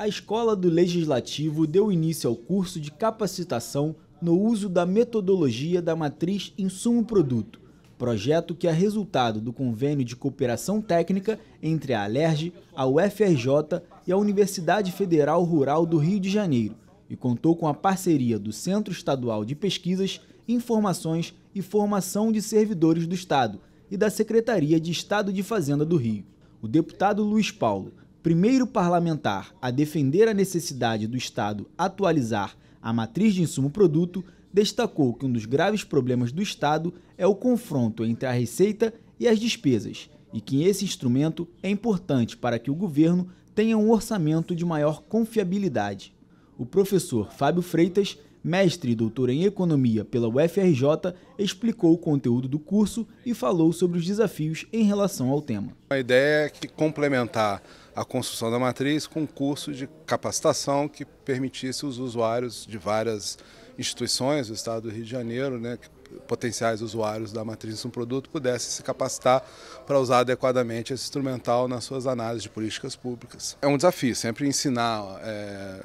a Escola do Legislativo deu início ao curso de capacitação no uso da metodologia da matriz insumo-produto, projeto que é resultado do convênio de cooperação técnica entre a Alerj, a UFRJ e a Universidade Federal Rural do Rio de Janeiro e contou com a parceria do Centro Estadual de Pesquisas, Informações e Formação de Servidores do Estado e da Secretaria de Estado de Fazenda do Rio. O deputado Luiz Paulo, primeiro parlamentar a defender a necessidade do Estado atualizar a matriz de insumo-produto, destacou que um dos graves problemas do Estado é o confronto entre a receita e as despesas e que esse instrumento é importante para que o governo tenha um orçamento de maior confiabilidade. O professor Fábio Freitas, mestre e doutor em economia pela UFRJ, explicou o conteúdo do curso e falou sobre os desafios em relação ao tema. A ideia é que complementar a construção da matriz com um curso de capacitação que permitisse os usuários de várias instituições do estado do Rio de Janeiro, né, potenciais usuários da matriz de um produto pudessem se capacitar para usar adequadamente esse instrumental nas suas análises de políticas públicas. É um desafio, sempre ensinar é,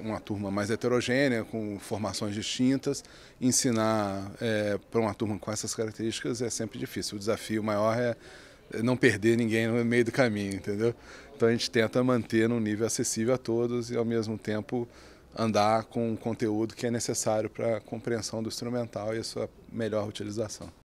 uma turma mais heterogênea, com formações distintas, ensinar é, para uma turma com essas características é sempre difícil. O desafio maior é não perder ninguém no meio do caminho, entendeu? Então a gente tenta manter num nível acessível a todos e ao mesmo tempo andar com o conteúdo que é necessário para a compreensão do instrumental e a sua melhor utilização.